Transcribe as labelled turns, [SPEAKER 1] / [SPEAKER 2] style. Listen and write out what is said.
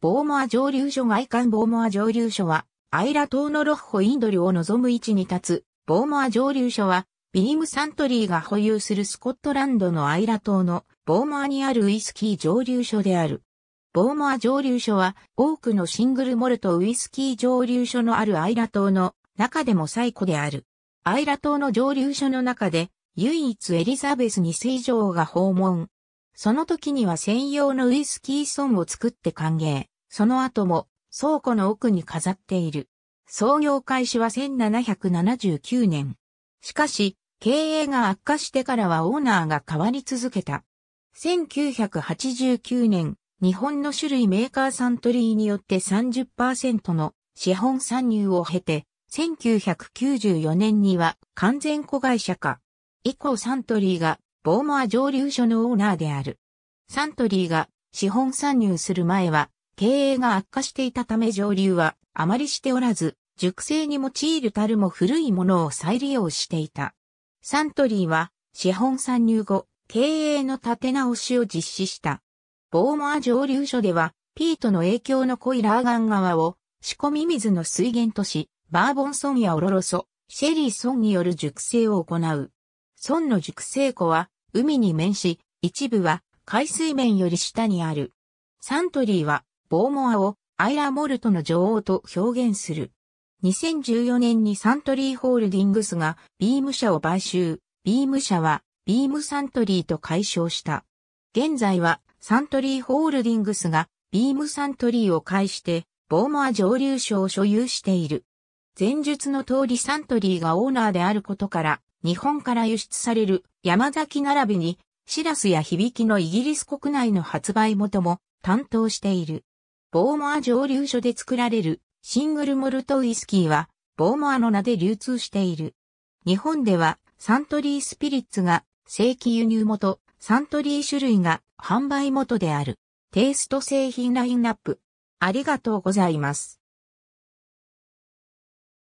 [SPEAKER 1] ボーモア蒸留所外観ボーモア蒸留所は、アイラ島のロッホインドルを望む位置に立つ、ボーモア蒸留所は、ビリムサントリーが保有するスコットランドのアイラ島のボーモアにあるウイスキー蒸留所である。ボーモア蒸留所は多くのシングルモルトウイスキー蒸留所のあるアイラ島の中でも最古である。アイラ島の蒸留所の中で唯一エリザベス2世女王が訪問。その時には専用のウイスキーソンを作って歓迎。その後も倉庫の奥に飾っている。創業開始は1779年。しかし、経営が悪化してからはオーナーが変わり続けた。1989年、日本の種類メーカーサントリーによって30%の資本参入を経て、1994年には完全子会社化。以降サントリーがボーモア蒸留所のオーナーである。サントリーが資本参入する前は経営が悪化していたため蒸留はあまりしておらず、熟成に用いる樽も古いものを再利用していた。サントリーは資本参入後、経営の立て直しを実施した。ボーモア蒸留所では、ピートの影響の濃いラーガン川を仕込み水の水源とし、バーボンソンやオロロソ、シェリーソンによる熟成を行う。ソンの熟成庫は海に面し、一部は海水面より下にある。サントリーはボーモアをアイラモルトの女王と表現する。2014年にサントリーホールディングスがビーム社を買収。ビーム社はビームサントリーと解消した。現在はサントリーホールディングスがビームサントリーを介してボーモア蒸留所を所有している。前述の通りサントリーがオーナーであることから日本から輸出される山崎並びにシラスや響きのイギリス国内の発売元も担当している。ボーモア蒸留所で作られるシングルモルトウイスキーはボーモアの名で流通している。日本ではサントリースピリッツが正規輸入元、サントリー種類が販売元である。テイスト製品ラインナップ。ありがとうございます。